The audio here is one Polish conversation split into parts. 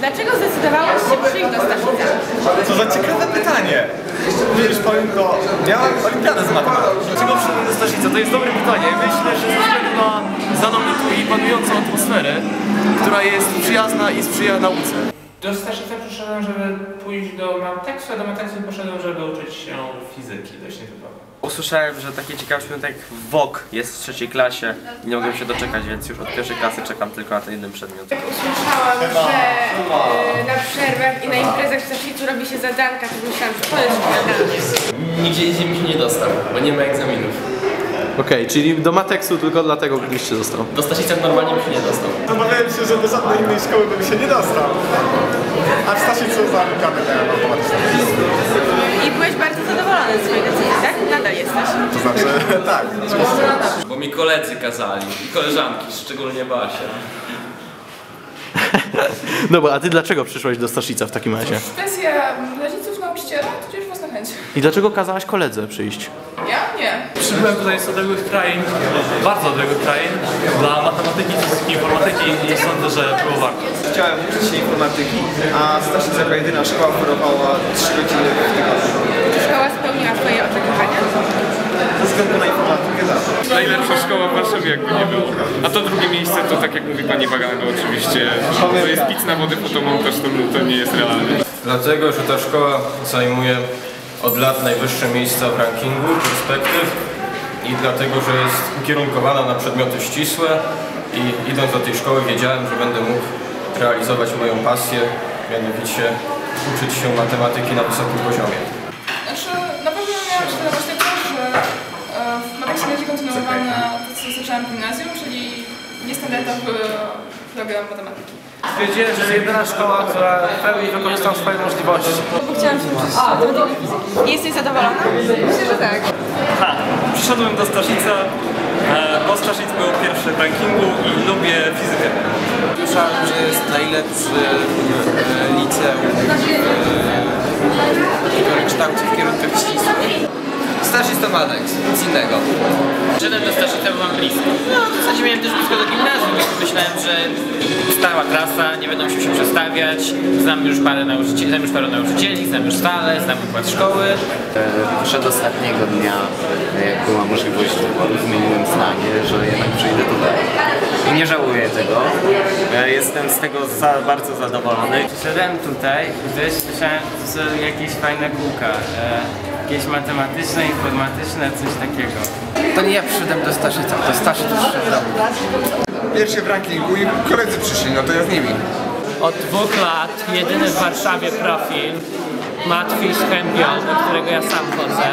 Dlaczego zdecydowałeś się przyjść do Staszica? Co za ciekawe pytanie. Wiesz, powiem to, miałem olimpiadę z matematyki. Dlaczego przyszedłem do Staszica? To jest dobre pytanie. Myślę, że ze względu na znaną mi tu i panującą atmosferę, która jest przyjazna i sprzyja nauce. Do Staszica przyszedłem, żeby pójść do Mateksu, a do Mateksu poszedłem, żeby uczyć się fizyki, dość nietypowo. Usłyszałem, że taki ciekawy świątek WOK jest w trzeciej klasie i nie mogłem się doczekać, więc już od pierwszej klasy czekam tylko na ten jeden przedmiot. Usłyszałam, że e, na przerwach i na imprezach w Staszicu robi się zadanka, to myślałam, że to jest śniadanie. Nigdzie indziej mi się nie dostał, bo nie ma egzaminów. Okej, czyli do Mateksu tylko dlatego byś się został. Do Staszica normalnie mi się nie dostał. Obawiałem się, że do żadnej innej szkoły bym się nie dostał. A w Staszicu za olimpiadę miałem automatyczną. I byłeś bardzo zadowolony ze swojej decyzji, tak? Nadal jesteś. To znaczy, tak, oczywiście. Bo mi koledzy kazali i koleżanki, szczególnie Basia. Dobra, a ty dlaczego przyszłeś do Staszica w takim razie? Pensja rodziców nauczyciela, tudzież własna chęć. I dlaczego kazałaś koledze przyjść? Ja? Nie. Przybyłem tutaj z odległych krain, bardzo odległych krain, dla matematyki, fizyki, informatyki i sądzę, że było warto. Chciałem uczyć się informatyki, a Staszica jako jedyna szkoła oferowała 3 godziny w tygodniu. Czy szkoła spełniła twoje oczekiwania? Ze względu na informatykę, tak. Najlepsza szkoła w Warszawie jakby nie było. A to drugie miejsce to tak jak mówi pani Wagana, oczywiście to jest pic na wody fotomontaż, to, to nie jest realne. Dlatego, że ta szkoła zajmuje od lat najwyższe miejsca w rankingu perspektyw i dlatego, że jest ukierunkowana na przedmioty ścisłe i idąc do tej szkoły wiedziałem, że będę mógł realizować moją pasję, mianowicie uczyć się matematyki na wysokim poziomie. Znaczy, na pewno miałam świadomość tego, że e, w Mateksie będzie kontynuowane w gimnazjum, czyli niestandardowy program matematyki. Stwierdziłem, że to jedyna szkoła, która w pełni wykorzystała swoje możliwości. Bo chciałam się uczyć. Jesteś zadowolona? Myślę, że tak. Ha, przyszedłem do Staszica, e, bo Staszic był pierwszy w rankingu i lubię fizykę. Słyszałem, że jest najlepszy liceum, myślałem, że stała trasa, nie będą musiał się przestawiać. Znam już parę nauczycieli, znam już paru nauczycieli, znam już salę, znam układ szkoły. Przed ostatniego dnia, jak była możliwość wyboru, zmieniłem zdanie, że jednak przyjdę tutaj. I nie żałuję tego. Jestem z tego za, bardzo zadowolony. Przyszedłem tutaj, gdyż słyszałem, że są jakieś fajne kółka. E, jakieś matematyczne, informatyczne, coś takiego. To nie ja przyszedłem do Staszica, to Staszic przyszedł do mnie. Pierwszy w rankingu i koledzy przyszli, no to ja z nimi. Od dwóch lat jedyny w Warszawie profil Matwis Chembion, do którego ja sam chodzę.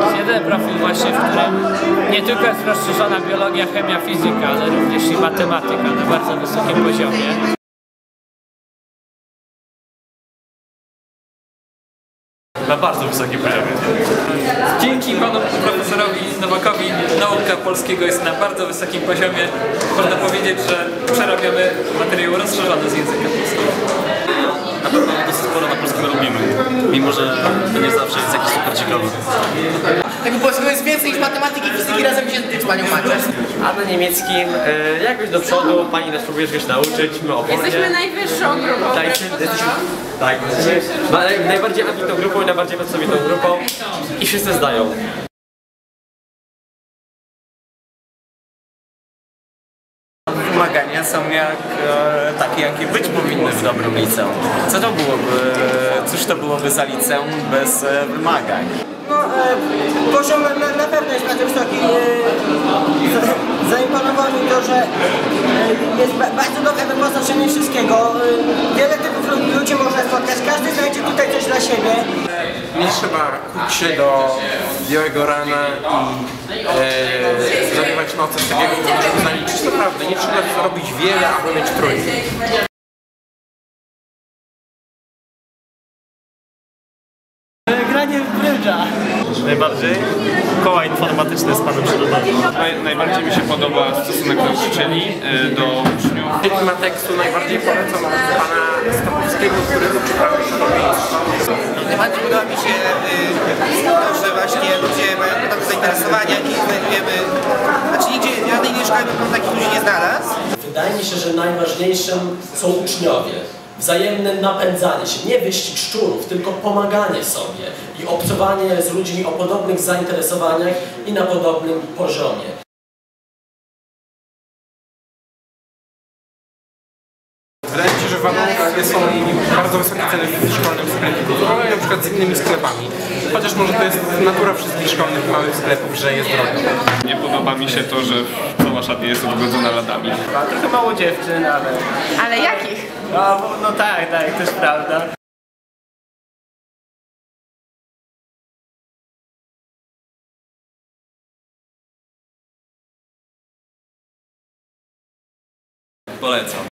Jest jedyny profil właśnie, w którym nie tylko jest rozszerzona biologia, chemia, fizyka, ale również i matematyka na bardzo wysokim poziomie. Na bardzo wysokim poziomie. Dzięki panu profesorowi Nowakowi nauka polskiego jest na bardzo wysokim poziomie. Można powiedzieć, że przerabiamy materiał rozszerzony z języka polskiego. Na pewno dosyć sporo na polskim robimy, mimo że to nie zawsze jest jakiś super ciekawy. Tego polskiego jest więcej niż matematyki i fizyki razem wziętych z panią Maciek. A na niemieckim e, jakoś do przodu, pani nas próbuje czegoś nauczyć, my opornie. Jesteśmy najwyższą grupą Tak, jesteśmy, tak, jesteśmy naj- najbardziej ambitną grupą i najbardziej pracowitą grupą i wszyscy zdają. Wymagania są jak e, takie, jakie być powinny w dobrym liceum. Co to byłoby, cóż to byłoby za liceum bez e, wymagań? Że e, jest ba, bardzo dobre wyposażenie wszystkiego. E, wiele typów lu- ludzi można spotkać, każdy znajdzie tutaj coś dla siebie. Nie trzeba kuć się do białego rana i e, zarywać noce z takiego żeby zaliczyć. To prawda, nie trzeba zrobić wiele, aby mieć trójkę. Granie w brydża. Najbardziej koła informatyczne z panem przygotowany. Naj, najbardziej mi się podoba stosunek nauczycieli e, do uczniów. Na tekstu najbardziej polecam pana Stachowskiego, który uczy prawie środowiska. Najbardziej podoba mi się y, to, że właśnie ludzie mają podobne zainteresowania i znajdujemy... Znaczy nigdzie, w żadnej innej szkole bym takich ludzi nie znalazł. Wydaje mi się, że najważniejszym są uczniowie. Wzajemne napędzanie się, nie wyścig szczurów, tylko pomaganie sobie i obcowanie z ludźmi o podobnych zainteresowaniach i na podobnym poziomie. Wydaje mi się, że w Wadonkach są bardzo wysokie ceny w szkolnym sklepie, porównywując na przykład z innymi sklepami. Chociaż może to jest natura wszystkich szkolnych małych sklepów, że jest drogo. Nie podoba mi się to, że cała szatnia jest odgrodzona ladami. Trochę mało dziewczyn, ale... Ale jakich? No, no tak, tak, też prawda. Polecam.